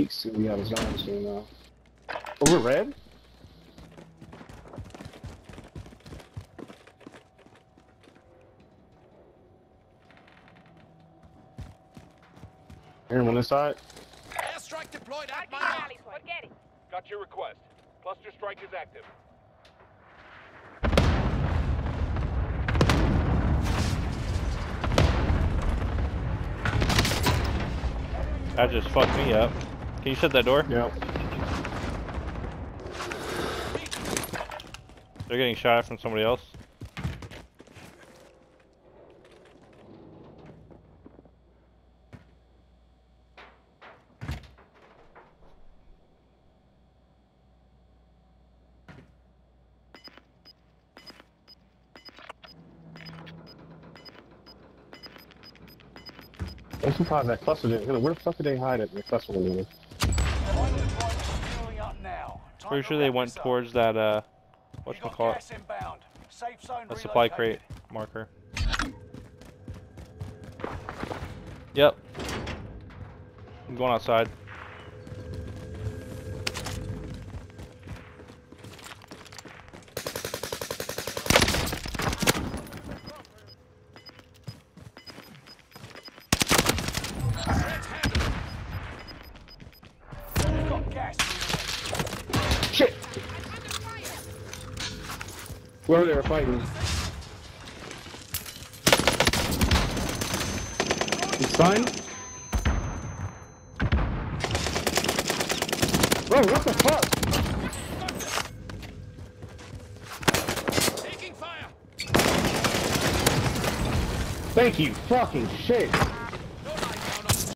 peek see we got a zone soon now. Oh, we're red? Hearing one inside. Airstrike deployed at my Marking mark. rally point. Get it. Got your request. Cluster strike is active. That just fucked me up. Can you shut that door? Yeah. They're getting shot from somebody else. I'm surprised that cluster didn't. Where the fuck did they hide it? The cluster was Fighter deployment fueling up now. Time Pretty to sure they went up. towards that uh You got whatchamacallit? gas inbound. Safe zone That supply crate marker. Yep. I'm going outside. Shit! Where they were fighting. He's stunned? Bro, what the fuck? Taking fire. Thank you, fucking shit.